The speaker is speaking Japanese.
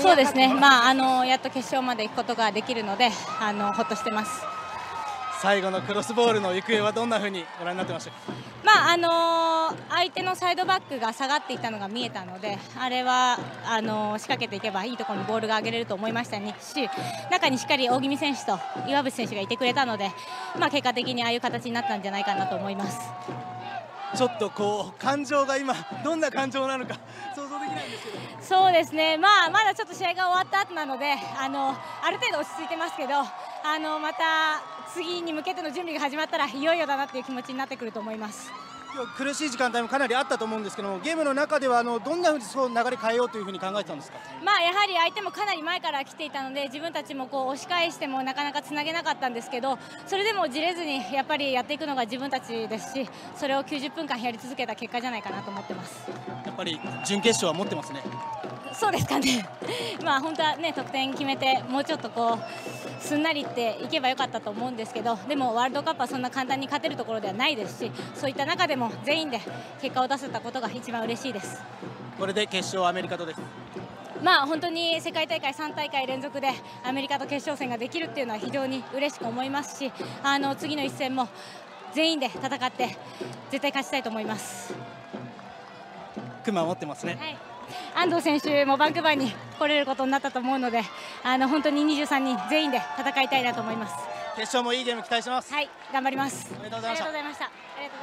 そうですね、まあ、あのやっと決勝まで行くことができるのであのほっとしてます。最後のクロスボールの行方はどんなふうにご覧になってました？まああの相手のサイドバックが下がっていたのが見えたのであれはあの仕掛けていけばいいところにボールが上げれると思いましたし中にしっかり大宜選手と岩渕選手がいてくれたので、まあ、結果的にああいう形になったんじゃないかなと思います。ちょっとこう感情が今どんな感情なのか想そうですねまあまだちょっと試合が終わった後なのであのある程度落ち着いてますけどあのまた次に向けての準備が始まったらいよいよだなという気持ちになってくると思います。苦しい時間帯もかなりあったと思うんですけどもゲームの中ではあのどんなふうにそう流れ変えようというふうに考えてたんですか、まあ、やはり相手もかなり前から来ていたので自分たちもこう押し返してもなかなかつなげなかったんですけどそれでもじれずにやっぱりやっていくのが自分たちですしそれを90分間やり続けた結果じゃないかなと思ってます。やっぱり準決勝は持ってますねそうですかね、まあ本当はね得点決めてもうちょっとこうすんなりっていけばよかったと思うんですけどでもワールドカップはそんな簡単に勝てるところではないですしそういった中でも全員で結果を出せたことが一番嬉しいです。これで決勝アメリカとです。まあ本当に世界大会3大会連続でアメリカと決勝戦ができるっていうのは非常に嬉しく思いますしあの次の一戦も全員で戦って絶対勝ちたいと思います。熊持ってますね、はい安藤選手もバンクーバーに来れることになったと思うのであの本当に23人全員で戦いたいなと思います。決勝もいいゲーム期待します。はい頑張ります。ありがとうございました